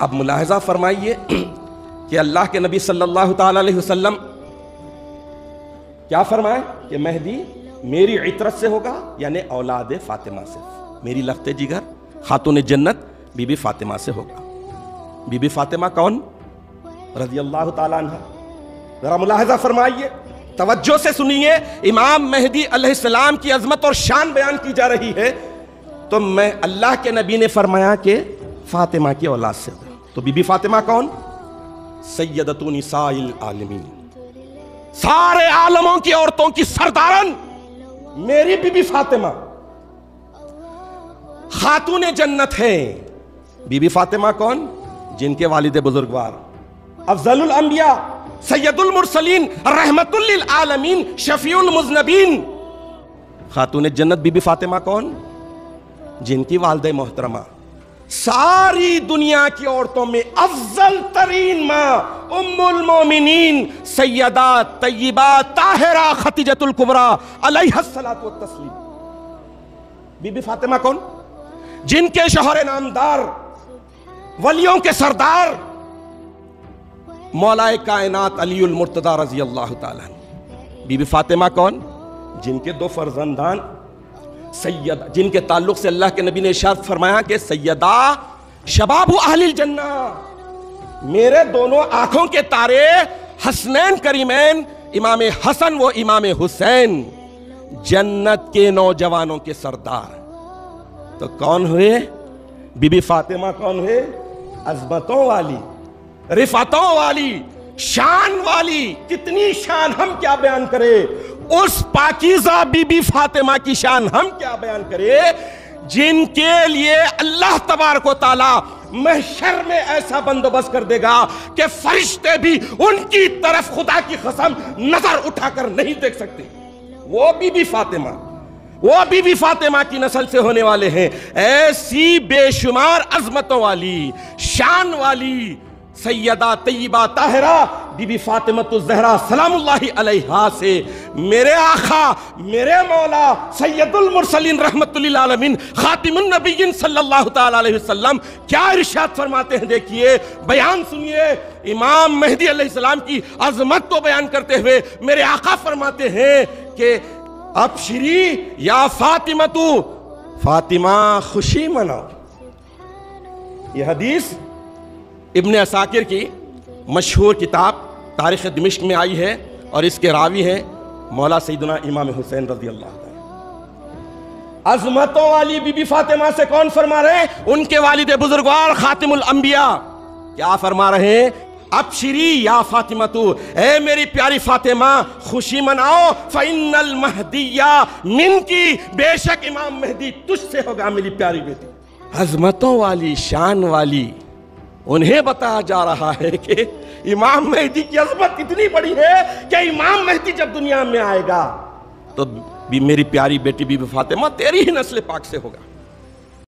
अब मुलाहजा फरमाइए कि अल्लाह के नबी सल्लल्लाहु अलैहि वसल्लम क्या फरमाए? कि मेहदी मेरी इतरत से होगा, यानी औलाद फातिमा से। मेरी लफ्ते जिगर, खातून जन्नत, बीबी फातिमा से होगा। बीबी फातिमा कौन? रज़ी अल्लाह तला जरा मुलाहजा फरमाइए, तवज्जो से सुनिए, इमाम मेहदी अलैहिस्सलाम की अजमत और शान बयान की जा रही है। तो मैं अल्लाह के नबी ने फरमाया कि फातिमा की औलाद से तो बीबी फातिमा कौन? सैयदतु निसाइल आलमीन। सारे आलमों की औरतों की सरदारन, मेरी बीबी फातिमा। खातून जन्नत है। बीबी फातिमा कौन? जिनके वालिद बुजुर्गवार अफजलुल अंबिया, सैयदुल मुरसलीन, रहमतुल आलमीन, शफीउल मुजनबीन। खातून जन्नत बीबी फातिमा कौन? जिनकी वालद मोहतरमा। सारी दुनिया की औरतों में अफजल तरीन माँ, उम्मुल मोमिनीन, सैयदा तय्यबा ताहिरा खतीजतुल कुबरा वत्तस्लीम। बीबी फातिमा कौन? जिनके शोहर नामदार, वलियों के सरदार, मौलाए कायनात अलीउल मुर्तदा रज़ी अल्लाह बीबी फातिमा कौन? जिनके दो फर्जंदान सैयद, जिनके ताल्लुक से अल्लाह के नबी ने इशाद फरमाया कि सैयदा शबाबु अहलिल जन्ना। मेरे दोनों आँखों के तारे हसनैन करीमैन, इमाम हसन व इमाम हुसैन, जन्नत के नौजवानों के सरदार। तो कौन हुए? बीबी फातिमा कौन हुए? अजमतों वाली, रिफातों वाली, शान वाली। कितनी शान हम क्या बयान करें? उस पाकिजा बीबी फातिमा की शान हम क्या बयान करें? जिनके लिए अल्लाह तबार को ताला महशर में ऐसा बंदोबस्त कर देगा कि फरिश्ते भी उनकी तरफ़ खुदा की कसम नज़र उठाकर नहीं देख सकते। वो बीबी फातिमा, वो बीबी फातिमा की नस्ल से होने वाले हैं। ऐसी बेशुमार अजमतों वाली, शान वाली सैयदा तय्यबा ताहिरा बीबी फातिमत जहरा सलामुल्लाहि अलैहा से, मेरे आखा, मेरे मौला सैयदुल मुरसलीन रहमतुल्लिल आलमीन खातिमुन सल्लल्लाहु क्या इरशाद फरमाते हैं देखिए, बयान सुनिए, इमाम मेहदी अलैहिस्सलाम की अजमत को बयान करते हुए मेरे आका फरमाते हैं कि अब श्री या फातिमा तू फातिमा खुशी मनाओ। यह हदीस इब्न असाकिर की मशहूर किताब तारीख दमिश्क में आई है और इसके रावी हैं मौला सईदना इमाम हुसैन रज़ी अल्लाह अजमतों वाली बीबी फातिमा से कौन फरमा रहे? हैं उनके वालिद बुजुर्गवार खातिमुल अंबिया। क्या फरमा रहे? हैं अब श्री या फातिमा तू ए मेरी प्यारी फातिमा, खुशी मनाओ। फाइनल महदिया मिन की बेशक इमाम मेहदी तुझसे होगा मेरी प्यारी बेटी। अजमतों वाली, शान वाली, उन्हें बताया जा रहा है कि इमाम मेहदी की अजमत इतनी बड़ी है कि इमाम मेहदी जब दुनिया में आएगा तो भी मेरी प्यारी बेटी बीबी फातिमा तेरी ही नस्ल पाक से होगा।